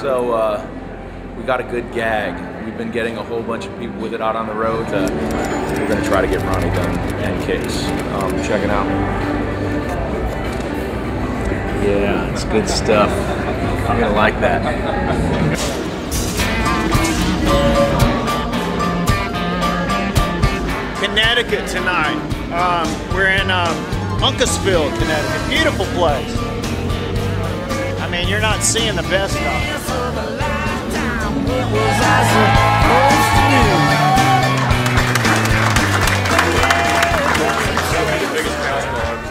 So uh, we got a good gag. We've been getting a whole bunch of people with it out on the road. We're gonna try to get Ronnie Dunn and Kix. Um, check it out. Yeah, it's good stuff. I'm gonna like that. Connecticut tonight. Um, we're in um, Uncasville, Connecticut. Beautiful place. I mean, you're not seeing the best of it.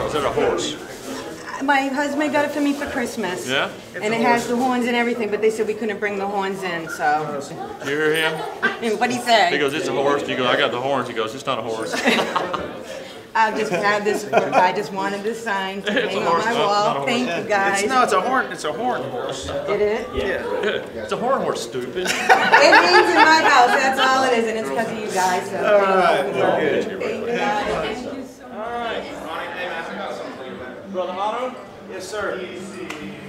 Is it a horse? My husband got it for me for Christmas. Yeah? And it has the horns and everything, but they said we couldn't bring the horns in, so. You hear him? What'd he say? He goes, it's a horse. You go, I got the horns. He goes, it's not a horse. I just have this, I just wanted this sign to It's a hang on horse, my not- not a wall. horse. Thank you, guys. It's, no, it's a horn. It's a horn horse. Did it? it's a horn horse, stupid. It means in my house, that's all it is, and it's because of you guys, so. All right, good. Thank you, guys. Thank you so much. Brother Otto? Yes, sir.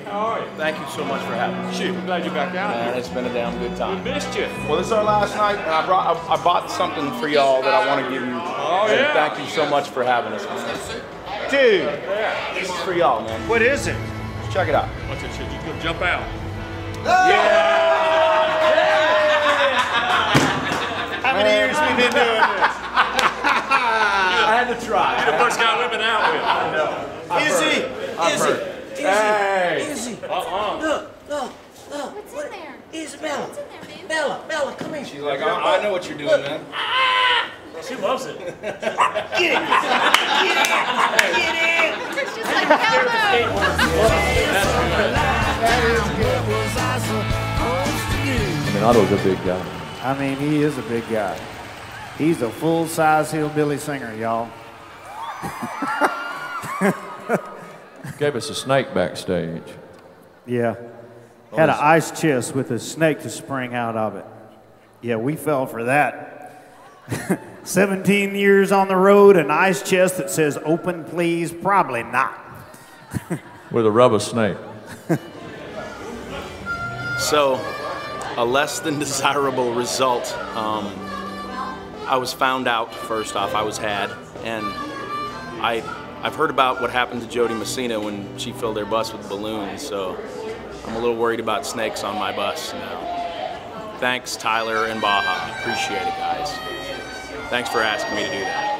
How are you? Thank you so much for having me. Shoot, I'm glad you're back out Man, here. it's been a damn good time. We Missed you. Well, this is our last night, and I brought I, I bought something for y'all that I want to give you. Oh, And yeah. Thank you so much for having us. man. Dude, This is for y'all, man. what is it? Check it out. What's that shit? You go jump out. Yeah. How many years we been doing this? I had to try. You're the first guy we've been out with. Izzy, Izzy, Hey. Izzy. Uh-uh. Look, look, look. What's in there? Isabella, What's in there, baby? Bella, Bella, come here. She's like, I, I know what you're doing, man. She loves it. Get it. Get it. Get it. It's just like Elmo. I mean, Otto's a big guy. I mean, he is a big guy. He's a full-size hillbilly singer, y'all. Gave us a snake backstage. Yeah. Had an ice chest with a snake to spring out of it. Yeah, we fell for that. 17 years on the road, an ice chest that says open please, probably not. With a rubber snake. So, a less than desirable result. Um, I was found out first off. I was had, and I I've heard about what happened to Jo Dee Messina when she filled their bus with balloons. So I'm a little worried about snakes on my bus now. Thanks, Tyler and Baja. Appreciate it, guys. Thanks for asking me to do that.